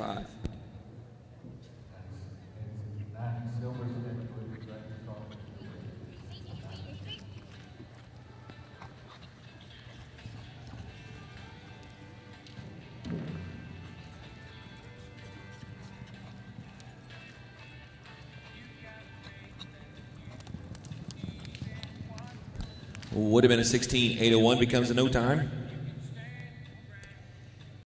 five. Would have been a 16, 801 becomes a no time.